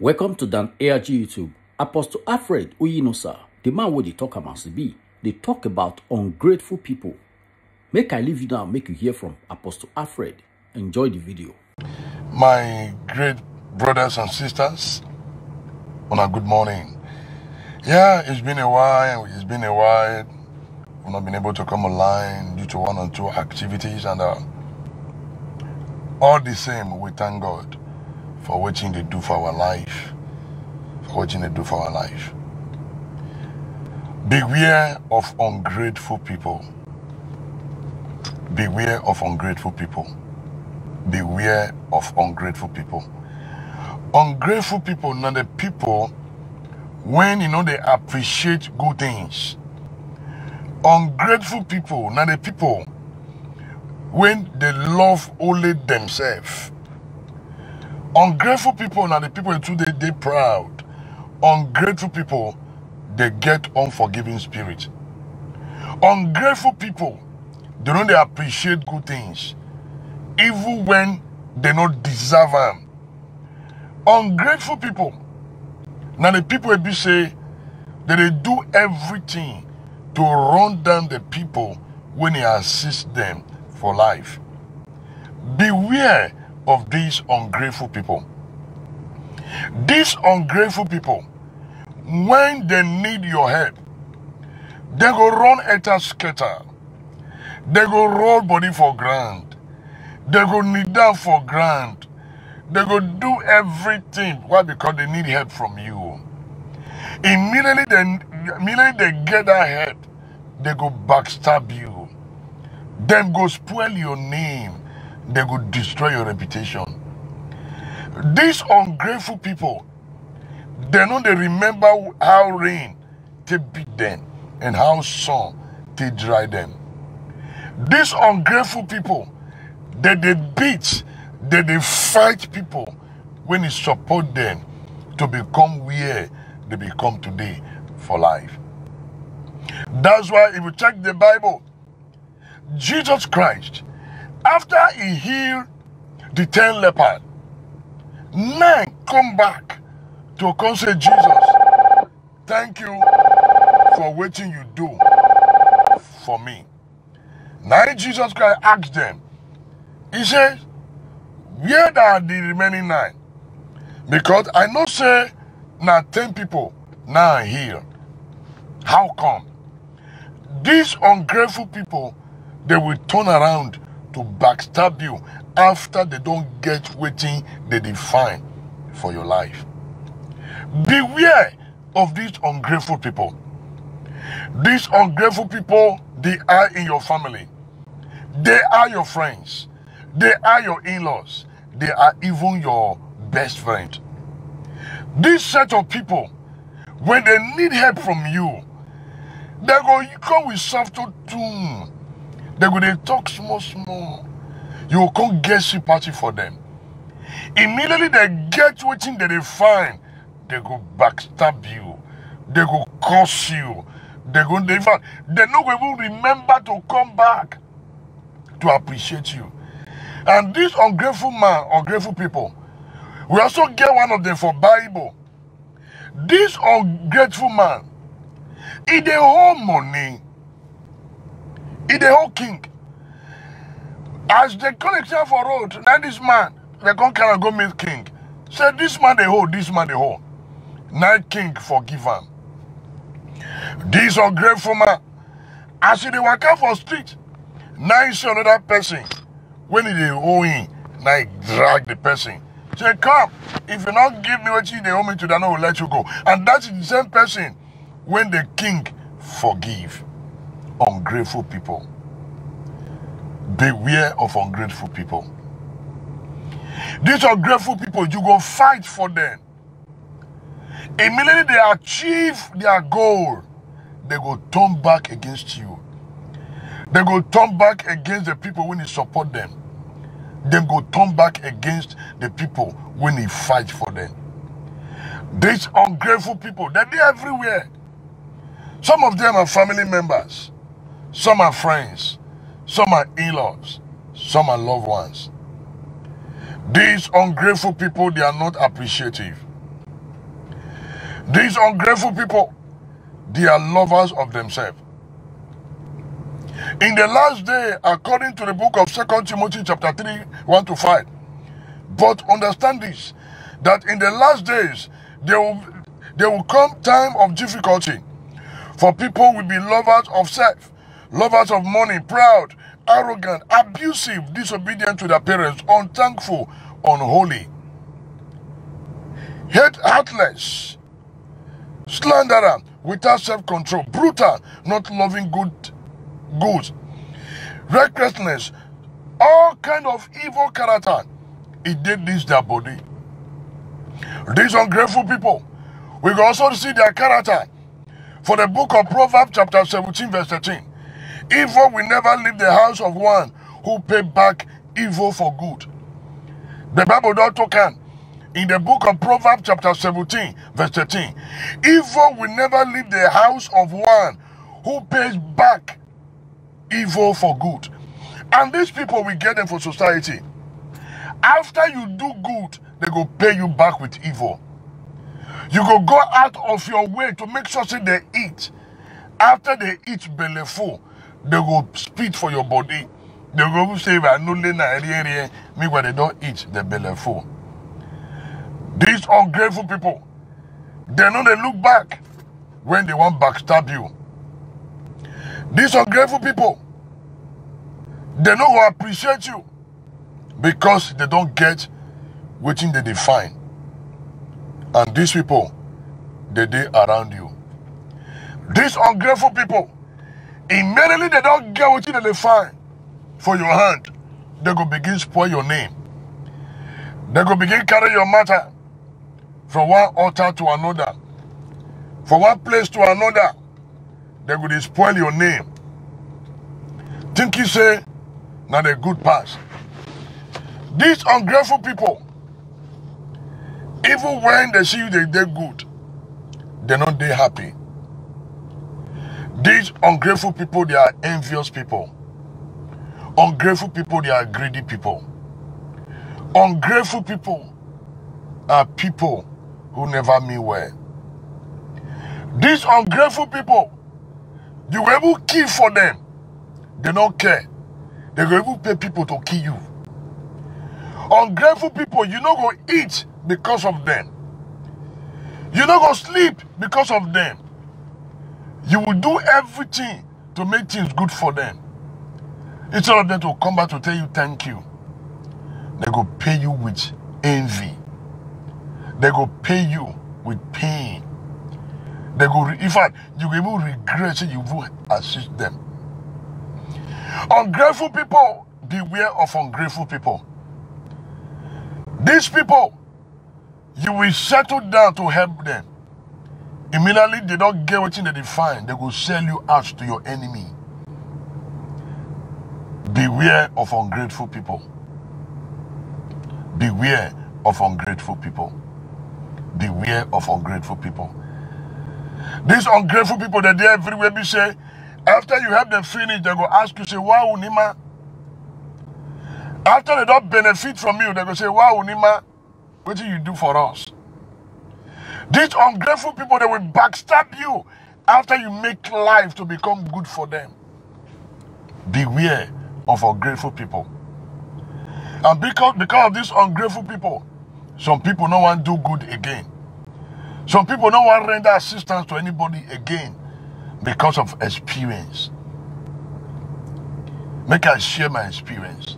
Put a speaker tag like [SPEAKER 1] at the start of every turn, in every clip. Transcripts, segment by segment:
[SPEAKER 1] Welcome to Dan Iyaji YouTube. Apostle Alfred Oyinosa, the man wey dey talk e be, dey talk about ungrateful people. Make I leave you now, make you hear from Apostle Alfred. Enjoy the video.
[SPEAKER 2] my great brothers and sisters on a good morning. Yeah, it's been a while. It's been a while. We've not been able to come online due to one or two activities, and uh, all the same, we thank God for what they do for our life. For what they do for our life. Beware of ungrateful people. Beware of ungrateful people. Beware of ungrateful people. Ungrateful people, not the people when you know they appreciate good things. Ungrateful people, not the people when they love only themselves. Ungrateful people, not the people too they, they proud. Ungrateful people, they get unforgiving spirit. Ungrateful people, they don't they appreciate good things, even when they not deserve them. Ungrateful people, now the people be say that they do everything to run down the people when they assist them for life. Beware of these ungrateful people. These ungrateful people, when they need your help, they go run at a scatter. They go roll body for ground. They go kneel down for ground. They go do everything. Why? Because they need help from you. Immediately they, immediately they get that help, they go backstab you. Them go spoil your name. They go destroy your reputation. These ungrateful people, they know they remember how rain to beat them and how sun to dry them. These ungrateful people, they they beat, they they fight people when it support them to become where they become today for life. That's why if you check the Bible, Jesus Christ, after he healed the ten lepers, nine come back to come say, Jesus, thank you for what you do for me. Now Jesus Christ asked them, he says, where are the remaining nine? Because I know say now ten people now here. How come? These ungrateful people, they will turn around to backstab you after they don't get waiting they define for your life. Beware of these ungrateful people. These ungrateful people, they are in your family. They are your friends. They are your in-laws. They are even your best friend. This set of people, when they need help from you, they go come with soft tune. They go they talk small small. You come get sympathy for them. Immediately they get that they find, they go backstab you. They go curse you. They go they, they not going to remember to come back to appreciate you. And this ungrateful man, ungrateful people, we also get one of them for Bible. This ungrateful man, he the whole money, he the whole king. As the collection for road, now this man, they come of go meet king. Say this man they hold, this man they hold. Now king forgive him. This ungrateful man, as he walk waka for street, now he see another person. When he dey owe him, now he drag the person. Say, come, if you not give me what you dey owe me to, then I will let you go. And that is the same person when the king forgive ungrateful people. Beware of ungrateful people. These ungrateful people, you go fight for them. Immediately they achieve their goal, they go turn back against you. They go turn back against the people when you support them. They go turn back against the people when you fight for them. These ungrateful people, they're everywhere. Some of them are family members, some are friends, some are in-laws, some are loved ones. These ungrateful people, they are not appreciative. These ungrateful people, they are lovers of themselves. In the last day, according to the book of Second Timothy chapter 3, 1 to 5. But understand this, that in the last days, there will, there will come time of difficulty. For people will be lovers of self, lovers of money, proud, arrogant, abusive, disobedient to their parents, unthankful, unholy, hate heartless, slanderer, without self-control, brutal, not loving good goods, recklessness, all kind of evil character. It did this their body. These ungrateful people, we can also see their character. For the book of Proverbs, chapter 17, verse 13. Evil will never leave the house of one who pay back evil for good. The Bible talk can. In the book of Proverbs, chapter 17, verse 13. Evil will never leave the house of one who pays back evil for good. And these people, we get them for society. After you do good, they go pay you back with evil. You go go out of your way to make sure they eat. After they eat belly full, they go spit for your body. They go say, I no me when they don't eat the belly full. These ungrateful people, they know they look back when they want backstab you. These ungrateful people, they know will appreciate you because they don't get waiting they define. And these people, they they around you. These ungrateful people, immediately they don't get what they find for your hand, they go begin spoil your name. They go begin carry your matter from one altar to another, from one place to another. They go spoil your name. Think you say, now the good pass. These ungrateful people, even when they see you, they they good. They're not they happy. These ungrateful people, they are envious people. Ungrateful people, they are greedy people. Ungrateful people are people who never mean well. These ungrateful people, you will kill for them. They don't care. They will able pay people to kill you. Ungrateful people, you not go eat because of them. You not go sleep because of them. You will do everything to make things good for them. Instead of them to come back to tell you thank you, they go pay you with envy. They go pay you with pain. They go, in fact, you will even regret you will assist them. Ungrateful people, beware of ungrateful people. These people, you will settle down to help them. Immediately they don't get what they define, they will sell you out to your enemy. Beware of ungrateful people. Beware of ungrateful people. Beware of ungrateful people. These ungrateful people that they everywhere be say, after you have them finish, they go ask you, say, wow, Nima. After they don't benefit from you, they go say, wow, Nima, what do you do for us? These ungrateful people, they will backstab you after you make life to become good for them. Beware of ungrateful people. And because, because of these ungrateful people, some people no want do good again. Some people no want render assistance to anybody again because of experience. Make I share my experience.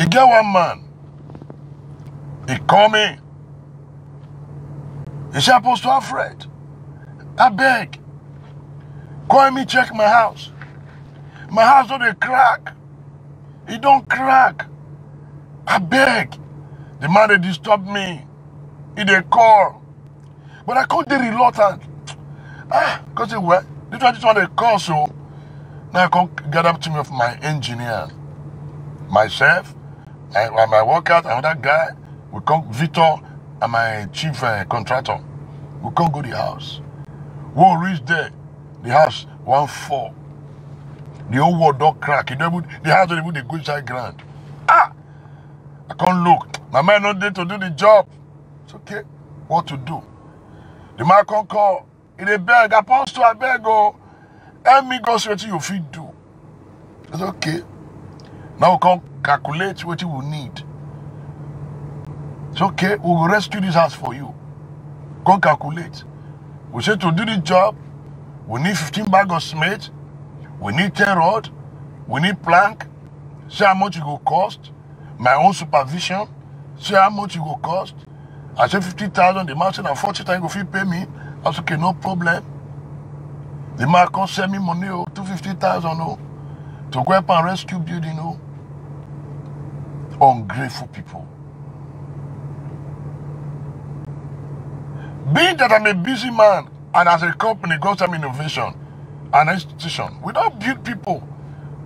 [SPEAKER 2] E get one man, he call me. He say, Apostle Alfred, I beg, call me check my house. My house don't dey crack. It don't crack. I beg. The man they disturb me. He dey call. But I can't dey reluctant. Ah, because he well, this one this one they call so. Now I can't get up to me of my engineer. Myself, and my worker, another guy, we come Victor and my chief uh, contractor. We can't go the house. We will reach there. The house one fall. The whole wall don't crack. You know, the house don't even dey go inside ground. Ah! I can't look. My man not there to do the job. It's okay. What to do? The man come call. He dey beg, apostle, I beg oh. Help me go see what you fit do. It's okay. Now we come calculate what you will need. It's okay. We will rescue this house for you. Go calculate. We say to do the job, we need 15 bag of cement, we need 10 rod, we need plank. See how much it will cost. My own supervision. See how much it will cost. I say 50,000, the man said, "Na 40,000 go fit pay me. I said, okay, no problem. The man come send me money, oh, 250,000, oh, to go up and rescue building, oh. Ungrateful people. Being that I'm a busy man and as a company, got some innovation, an institution, we don't build people.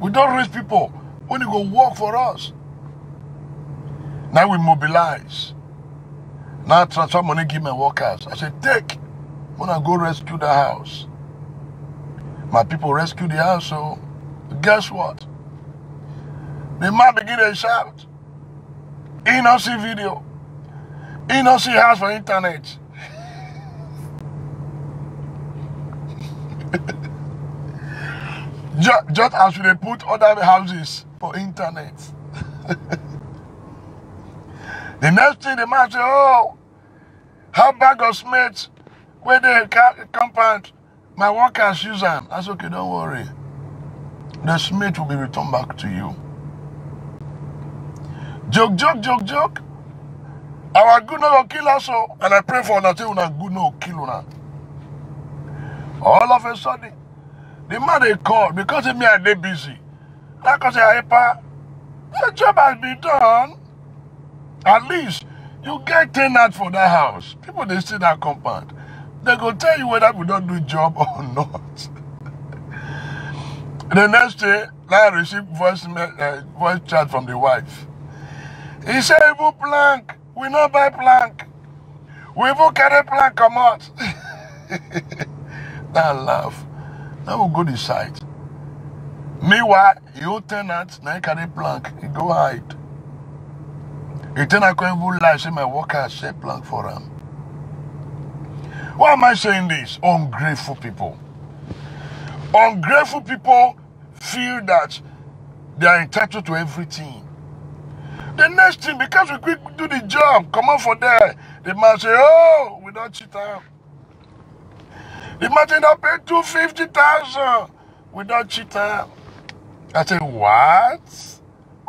[SPEAKER 2] We don't raise people when you go work for us. Now we mobilize. Now transfer money, give my workers. I said, take. When I go rescue the house. My people rescue the house, so guess what? The man begin to shout. He not see video. He not see house for internet. just, just as dey put other houses for internet. the next thing the man say, oh, how bag of cement where the compound my workers use am. I okay, don't worry. The cement will be returned back to you. Joke, joke, joke, joke. Our good no kill us, oh, and I pray for say una good no kill una. All of a sudden, the man they call because me I dey busy. Like I say, Hyper, the job has been done. At least you get ten tenant for that house. People they see that compound. They go tell you whether we don't do job or not. the next day, I receive voice uh, voice chat from the wife. He say, "Even plank, we not buy plank. We even carry plank come out." that laugh. Now we go the site. Meanwhile, your tenant now carry plank. He go hide. The tenant can even lie say my worker say plank for him. Why am I saying this? Ungrateful people. Ungrateful people feel that they are entitled to everything. The next thing, because we quick do the job, come on for there. The man say, oh, we don't cheat. The I pay 250,000. without don't cheat am. I said, what?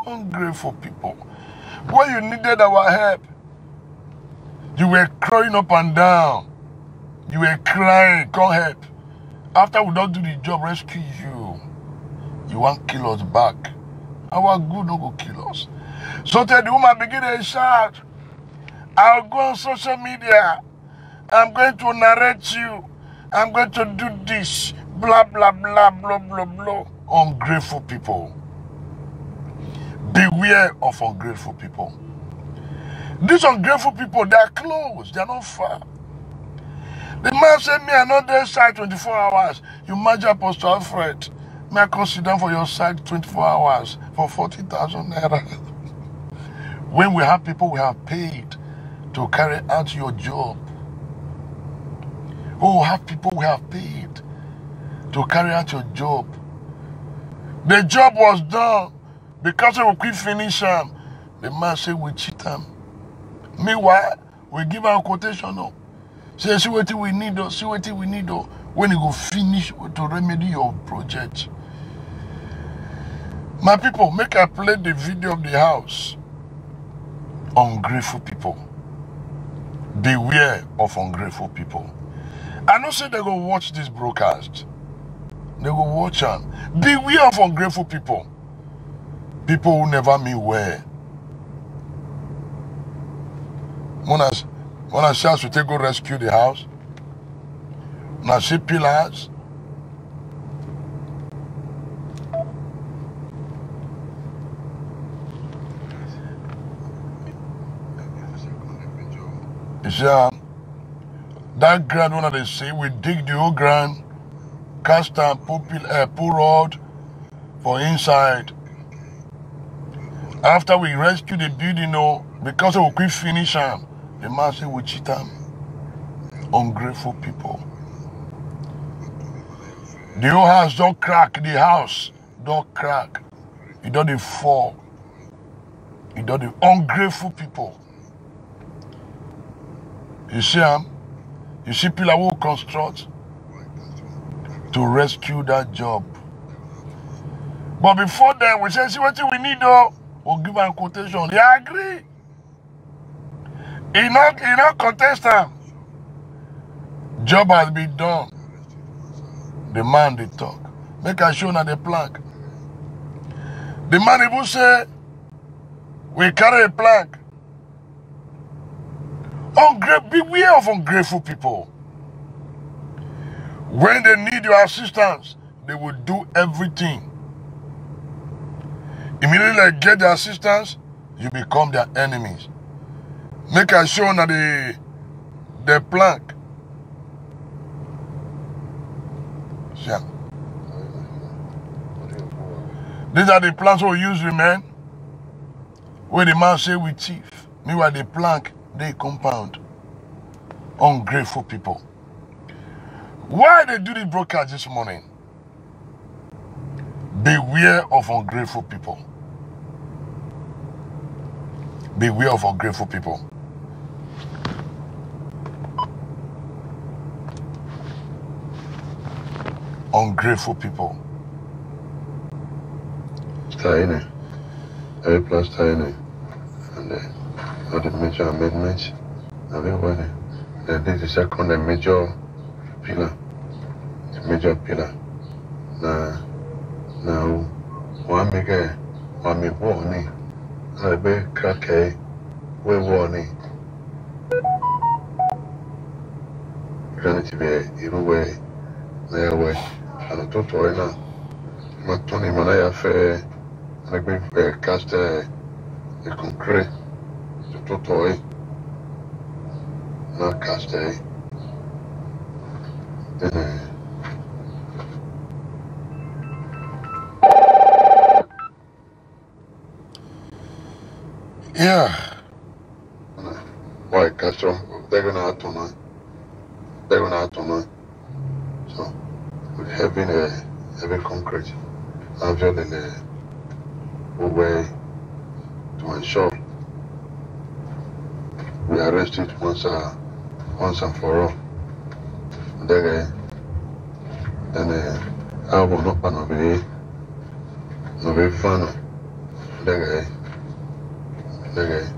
[SPEAKER 2] Ungrateful people. When you needed our help, you were crying up and down. You were crying, come help. After we don't do the job, rescue you. You want kill us back. Our good no go kill us. So tell the woman begin to shout, I'll go on social media. I'm going to narrate you. I'm going to do this. Blah, blah, blah, blah, blah, blah. Ungrateful people. Beware of ungrateful people. These ungrateful people, they are close. They are not far. The man said, Me, I side 24 hours. You imagine Apostle Alfred. May I down for your side 24 hours for 40,000 naira. When we have people we have paid to carry out your job. Oh, we have people we have paid to carry out your job. The job was done because we quick finish am. The man said we cheat am. Meanwhile, we give am quotation. No. Say, see what we need, oh, see what we need, oh. When you go finish to remedy your project. My people, make I play the video of the house. Ungrateful people. Beware of ungrateful people. I know say they go watch this broadcast. They go watch am. Beware of ungrateful people. People who never mean well. When I, when I say to take go rescue the house, when I see pillars, you see am, that ground when they say we dig the whole ground, cast put, pill, uh, put rod for inside. After we rescue the building, oh, because we quick finish am, the man say we cheat am. ungrateful people. The whole house don't crack. The house don't crack. It don't dey fall. It don't dey ungrateful people. You see am? You see people who construct to rescue that job. But before then, we say, see what we need though. We'll give am quotation. He agree. He not he not contest am. Job has been done. The man they talk. Make I show na the plank. The man even say, we carry a plank. Ungra- beware of ungrateful people. When they need your assistance, they will do everything. Immediately they get the assistance, you become their enemies. Make I show na the the plank. Am? These are the plants we use, man. Where the man say we thief. Meanwhile, the plank, they compound. Ungrateful people. Why they do this broadcast this morning? Beware of ungrateful people. Beware of ungrateful people. Ungrateful people.
[SPEAKER 3] Staying every plus staying and uh, not the major amendments. Everybody. Then this is the second and major pillar. The major pillar. Now, now, one make a one make warning. I be crack we warning. Granted to be even way. There way. And a total right now. My Tony Manaya fair. And I be cast a concrete. Total not cast a. Then
[SPEAKER 2] Yeah.
[SPEAKER 3] Why Castro? They're gonna have to know. They're gonna have to know. So with having a heavy concrete, actually a way to ensure arrest it once uh, once and for all. Uh, then uh, I will not pan of it. No be fun. Then uh, then uh,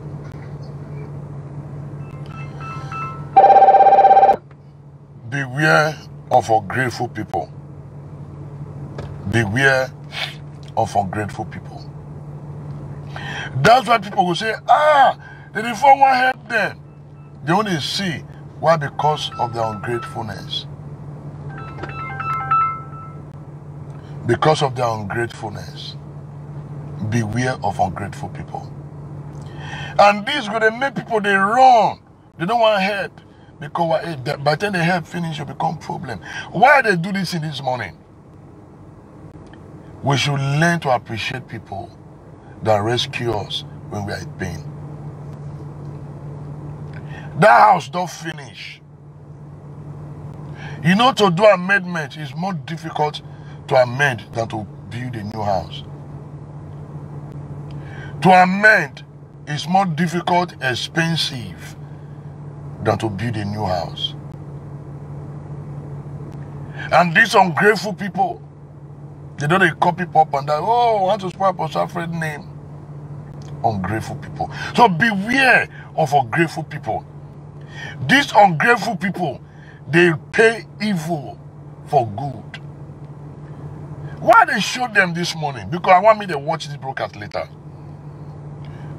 [SPEAKER 2] Beware of ungrateful people. Beware of ungrateful people. That's why people will say, ah, the reform will help them. They only see why because of their ungratefulness. Because of their ungratefulness. Beware of ungrateful people. And this good to make people they run. They don't want help. Because eh, by the time they help finish, it become problem. Why they do this in this morning? We should learn to appreciate people that rescue us when we are in pain. That house don't finish. You know, to do amendment is more difficult to amend than to build a new house. To amend is more difficult, expensive than to build a new house. And these ungrateful people, they don't they copy pop and that, oh, I want to spoil Apostle Alfred name. Ungrateful people. So beware of ungrateful people. These ungrateful people, they pay evil for good. Why they showed them this morning? Because I want me to watch this broadcast later.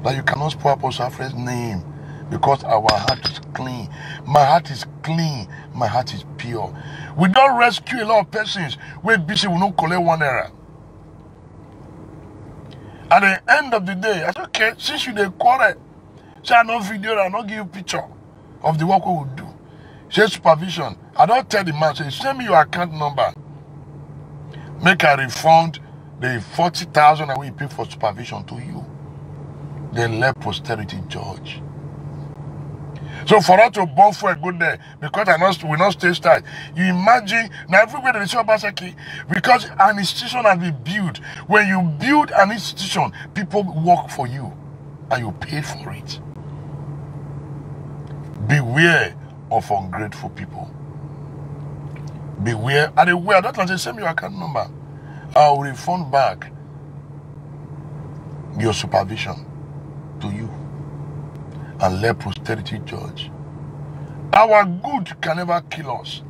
[SPEAKER 2] That you cannot spoil Apostle Alfred's name because our heart is clean. My heart is clean. My heart is pure. We don't rescue a lot of persons. We're busy, we don't collect one error. At the end of the day, I said, okay, since you dey quarrel, say I no video, I no give you picture of the work we will do. Say supervision. I don't tell the man, say, send me your account number. Make I refund the 40,000 that we pay for supervision to you. Then let posterity judge. So for us to born for a good day, because I not we not stay start. You imagine now everywhere they say Obaseki, because an institution has been built. When you build an institution, people work for you and you pay for it. Beware of ungrateful people. Beware. And aware, that was the same your account number. I'll refund back your supervision to you and let posterity judge. Our good can never kill us.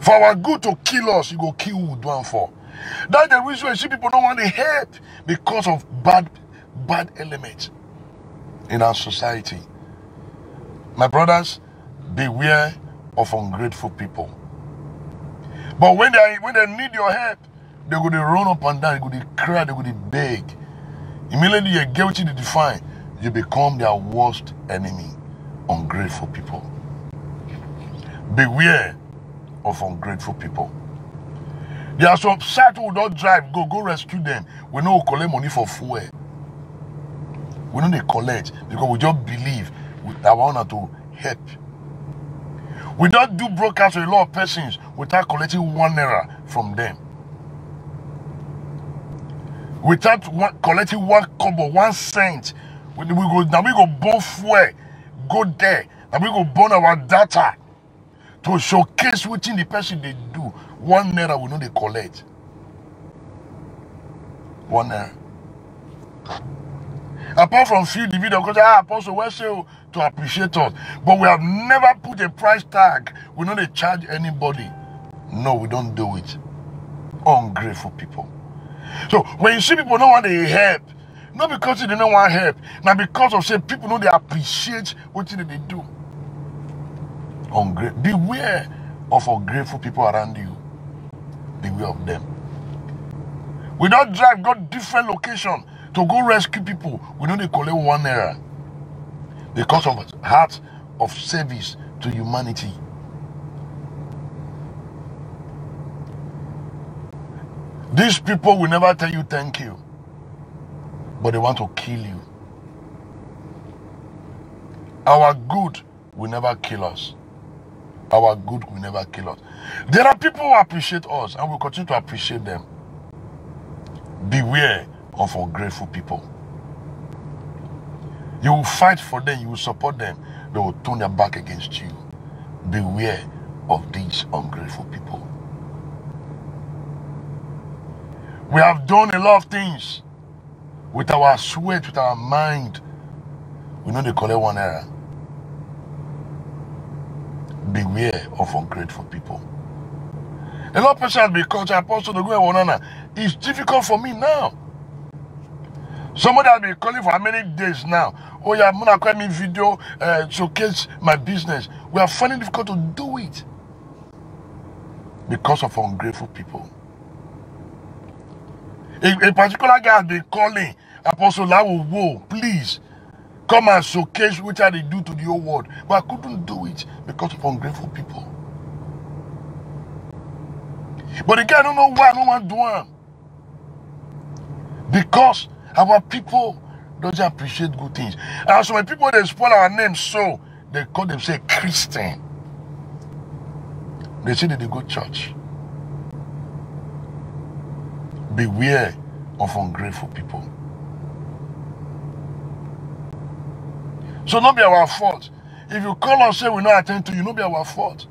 [SPEAKER 2] For our good to kill us, you go kill one for. That's the reason why see people don't want to help because of bad, bad elements in our society. My brothers, beware of ungrateful people. But when they when they need your help, they go to run up and down, they go to cry, they go to beg. Immediately you get what you define, you become their worst enemy. Ungrateful people. Beware of ungrateful people. There are some sites who don't drive, go, go rescue them. We know collect money for fuel. We know they collect because we just believe that we want to help. We don't do broadcast to a lot of persons without collecting one naira from them. Without one, collecting one kobo, one cent. We, we go now we go burn fuel, go there, and we go burn our data to showcase what in the person they do. One naira we know they collect. One naira. Apart from few video, because ah, apostle, say to appreciate us. But we have never put a price tag. We they charge anybody. No, we don't do it. Ungrateful people. So when you see people don't want to help, not because they don't want help, now because of say people know they appreciate what they do. Ungra- beware of ungrateful people around you. Beware of them. We don't drive, go different location to go rescue people. We know they collect one naira because of heart of service to humanity. These people will never tell you thank you, but they want to kill you. Our good will never kill us. Our good will never kill us. There are people who appreciate us and we continue to appreciate them. Beware of ungrateful people. You will fight for them, you will support them, they will turn their back against you. Beware of these ungrateful people. We have done a lot of things with our sweat, with our mind. We know they call it one error. Beware of ungrateful people. A lot of been called apostle go and one It's difficult for me now. Somebody has been calling for how many days now? Oh yeah, I'm gonna call me video uh, showcase my business. We are finding it difficult to do it because of ungrateful people. A, a particular guy has been calling Apostle Lawo, whoa, please come and showcase what they do to the whole world. But I couldn't do it because of ungrateful people. But the guy don't know why I don't want to do it. Because our people doesn't appreciate good things. And so when people they spoil our name, so they call themselves Christian. They say that they go church. Beware of ungrateful people. So not be our fault. If you call us say we not attend to you, not be our fault.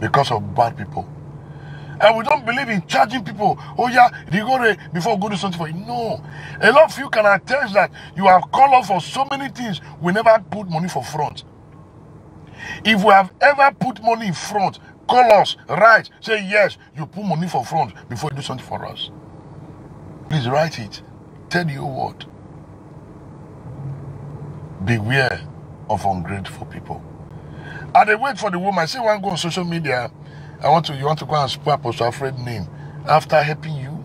[SPEAKER 2] Because of bad people. And we don't believe in charging people. Oh yeah, you go before go do something for you. No. A lot of you can attest that you have called us for so many things. We never put money for front. If we have ever put money in front, call us, write, say yes, you put money for front before you do something for us. Please write it. Tell whole world. Beware of ungrateful people. And they wait for the woman. Say one go on social media. I want to you want to go and spoil Apostle Alfred name after helping you,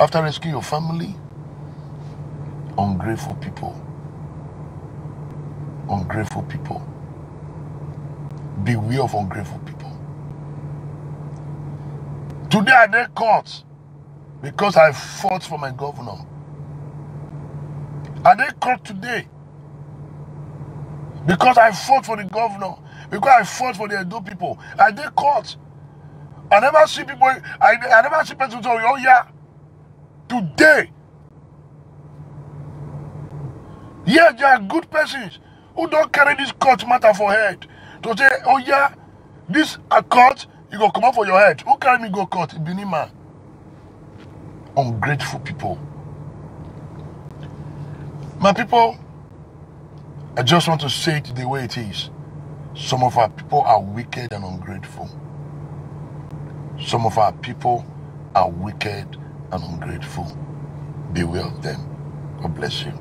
[SPEAKER 2] after rescuing your family. Ungrateful people. Ungrateful people. Beware of ungrateful people. Today I did court because I fought for my governor. I did court today Because I fought for the governor. Because I fought for the Edo people. I did court. I never see people, I, I never see people say, oh yeah, today. Yeah, there are good persons who don't carry this court matter for head. To say, oh yeah, this a court, you go come up for your head. Who carry me go court? Benin man. Ungrateful people. My people, I just want to say it the way it is. Some of our people are wicked and ungrateful. Some of our people are wicked and ungrateful. Beware of them. God bless you.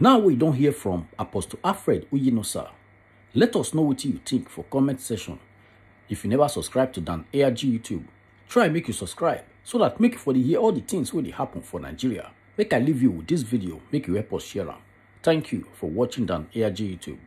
[SPEAKER 1] Now we don't hear from Apostle Alfred Uyinosa. Let us know what you think for comment section. If you never subscribe to Dan Iyaji YouTube, try make you subscribe so that make you for the hear all the things dey happen for Nigeria. Make I leave you with this video, make you help us share am. Thank you for watching Dan Iyaji YouTube.